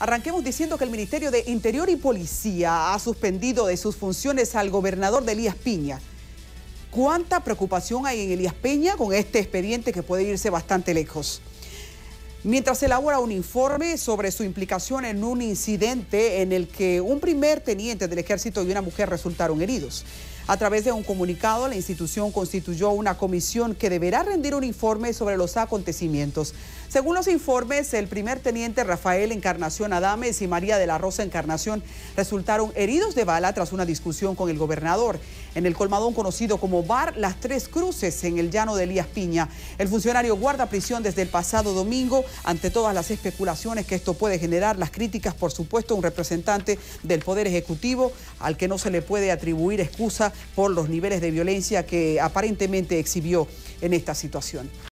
Arranquemos diciendo que el Ministerio de Interior y Policía ha suspendido de sus funciones al gobernador de Elías Piña. ¿Cuánta preocupación hay en Elías Peña con este expediente que puede irse bastante lejos? Mientras elabora un informe sobre su implicación en un incidente en el que un primer teniente del ejército y una mujer resultaron heridos. A través de un comunicado, la institución constituyó una comisión que deberá rendir un informe sobre los acontecimientos. Según los informes, el primer teniente Rafael Encarnación Adames y María de la Rosa Encarnación resultaron heridos de bala tras una discusión con el gobernador. En el colmadón conocido como Bar Las Tres Cruces, en el llano de Elías Piña, el funcionario guarda prisión desde el pasado domingo ante todas las especulaciones que esto puede generar, las críticas, por supuesto, un representante del Poder Ejecutivo al que no se le puede atribuir excusa por los niveles de violencia que aparentemente exhibió en esta situación.